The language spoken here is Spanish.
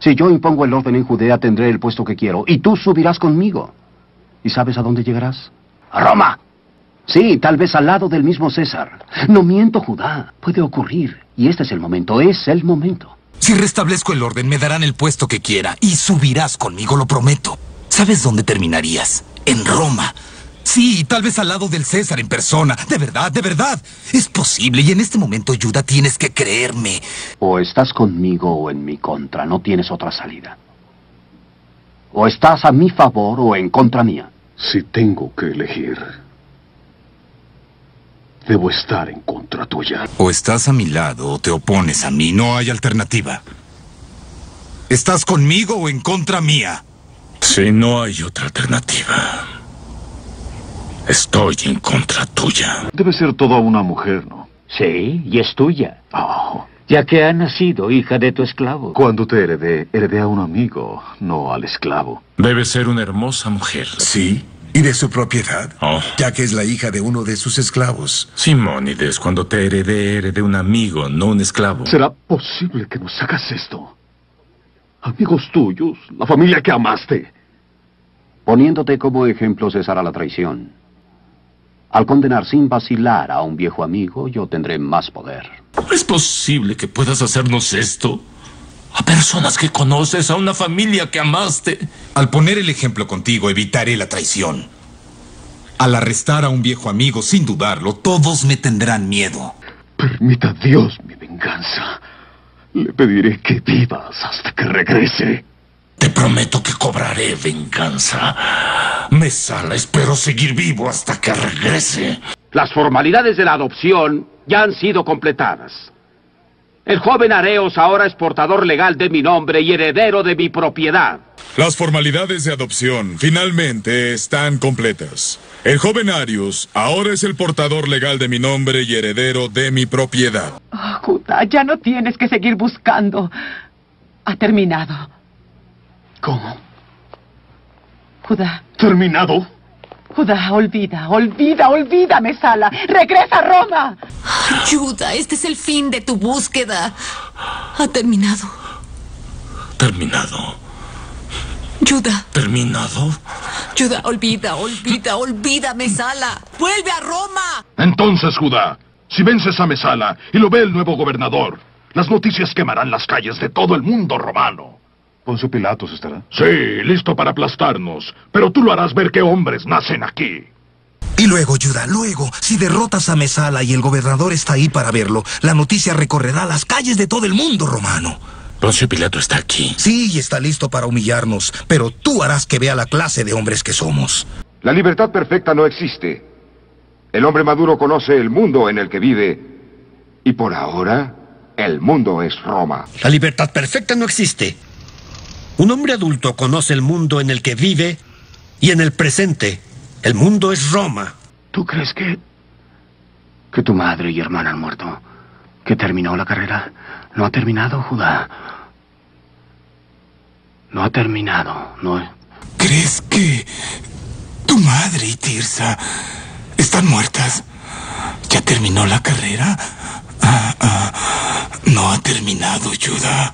Si yo impongo el orden en Judea, tendré el puesto que quiero, y tú subirás conmigo. ¿Y sabes a dónde llegarás? A Roma. Sí, tal vez al lado del mismo César. No miento, Judá. Puede ocurrir. Y este es el momento, es el momento. Si restablezco el orden, me darán el puesto que quiera y subirás conmigo, lo prometo. ¿Sabes dónde terminarías? En Roma. Sí, tal vez al lado del César en persona. De verdad, de verdad. Es posible y en este momento, Judah, tienes que creerme. O estás conmigo o en mi contra. No tienes otra salida. O estás a mi favor o en contra mía. Si tengo que elegir, debo estar en contra tuya. O estás a mi lado o te opones a mí. No hay alternativa. ¿Estás conmigo o en contra mía? Si no hay otra alternativa. Estoy en contra tuya. Debe ser toda una mujer, ¿no? Sí, y es tuya. Oh. Ya que ha nacido hija de tu esclavo. Cuando te heredé, heredé a un amigo, no al esclavo. Debe ser una hermosa mujer. Sí, y de su propiedad, Oh. ya que es la hija de uno de sus esclavos. Simónides, cuando te heredé, heredé un amigo, no un esclavo. ¿Será posible que nos hagas esto? Amigos tuyos, la familia que amaste. Poniéndote como ejemplo, César, a la traición. Al condenar sin vacilar a un viejo amigo, yo tendré más poder. ¿Es posible que puedas hacernos esto? A personas que conoces, a una familia que amaste. Al poner el ejemplo contigo, evitaré la traición. Al arrestar a un viejo amigo, sin dudarlo, todos me tendrán miedo. Permita Dios mi venganza. Le pediré que vivas hasta que regrese. Te prometo que cobraré venganza. Mesala, espero seguir vivo hasta que regrese. Las formalidades de la adopción ya han sido completadas. El joven Areos ahora es portador legal de mi nombre y heredero de mi propiedad. Las formalidades de adopción finalmente están completas. El joven Arius ahora es el portador legal de mi nombre y heredero de mi propiedad. Oh, Judá, ya no tienes que seguir buscando. Ha terminado. ¿Cómo? Judá, ¿Terminado? Judá, olvida, olvida, olvídame, Sala. Regresa a Roma. Ayuda, este es el fin de tu búsqueda. Ha terminado. Terminado. Ayuda, ¿Terminado? ayuda, olvida, olvida, olvídame, Sala. ¡Vuelve a Roma! Entonces, Judá, si vences a Mesala y lo ve el nuevo gobernador, las noticias quemarán las calles de todo el mundo romano. Poncio Pilatos estará. Sí, listo para aplastarnos, pero tú lo harás ver que hombres nacen aquí. Y luego, Judah, luego, si derrotas a Mesala y el gobernador está ahí para verlo, la noticia recorrerá las calles de todo el mundo romano. Poncio Pilato está aquí. Sí, y está listo para humillarnos, pero tú harás que vea la clase de hombres que somos. La libertad perfecta no existe. El hombre maduro conoce el mundo en el que vive y por ahora el mundo es Roma. La libertad perfecta no existe. Un hombre adulto conoce el mundo en el que vive y en el presente. El mundo es Roma. ¿Tú crees que... que tu madre y hermana han muerto? ¿Que terminó la carrera? No ha terminado, Judá. No ha terminado, no. ¿Crees que tu madre y Tirsa están muertas? ¿Ya terminó la carrera? Ah, ah, no ha terminado, Judah.